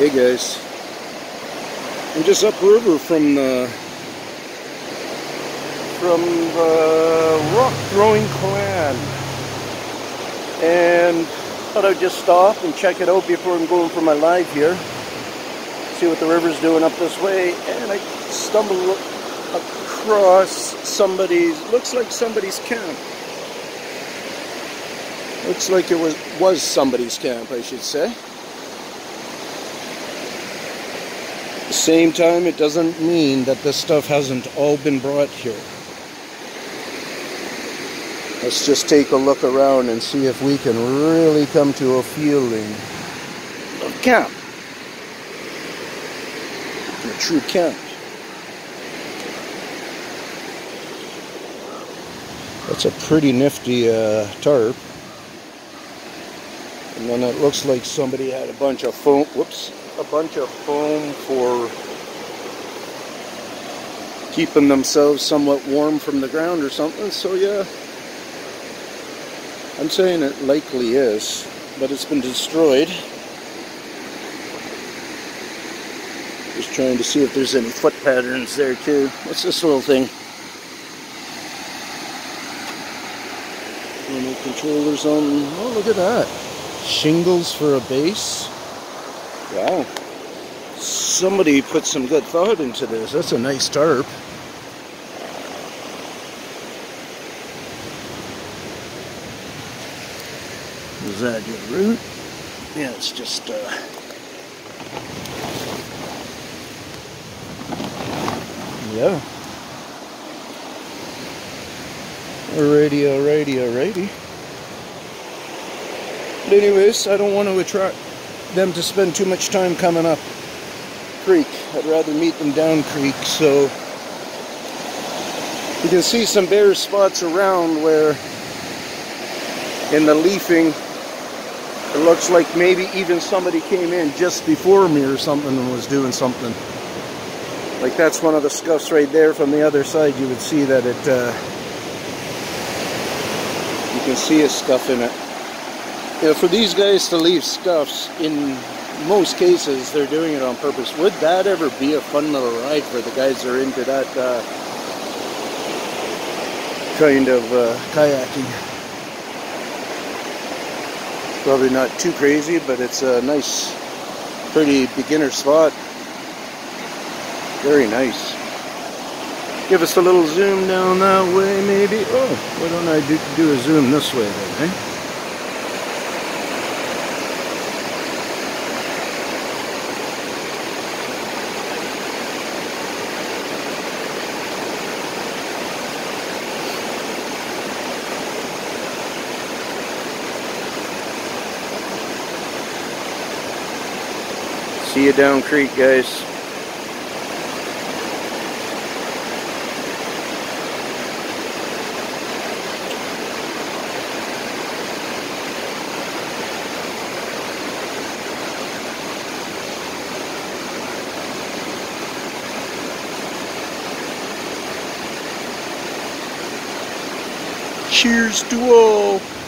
Hey guys, I'm just upriver from the from the rock throwing clan. And thought I'd just stop and check it out before I'm going for my live here. See what the river's doing up this way. And I stumbled across somebody's looks like somebody's camp. Looks like it was was somebody's camp I should say same time, it doesn't mean that this stuff hasn't all been brought here. Let's just take a look around and see if we can really come to a feeling of camp. A true camp. That's a pretty nifty uh, tarp. And then it looks like somebody had a bunch of foam, whoops, a bunch of foam for keeping themselves somewhat warm from the ground or something. So yeah, I'm saying it likely is, but it's been destroyed. Just trying to see if there's any foot patterns there too. What's this little thing? Remote controllers on. Oh, look at that. Shingles for a base. Wow. Somebody put some good thought into this. That's a nice tarp. Is that your root? Yeah, it's just, uh... Yeah. Alrighty, alrighty, alrighty. But anyways, I don't want to attract them to spend too much time coming up creek. I'd rather meet them down creek. So you can see some bare spots around where in the leafing it looks like maybe even somebody came in just before me or something and was doing something. Like that's one of the scuffs right there from the other side. You would see that it, uh, you can see a scuff in it. You know, for these guys to leave scuffs, in most cases, they're doing it on purpose. Would that ever be a fun little ride for the guys that are into that uh, kind of uh, kayaking? Probably not too crazy, but it's a nice, pretty beginner spot. Very nice. Give us a little zoom down that way, maybe. Oh, why don't I do, do a zoom this way then, eh? See you down creek, guys. Cheers to all.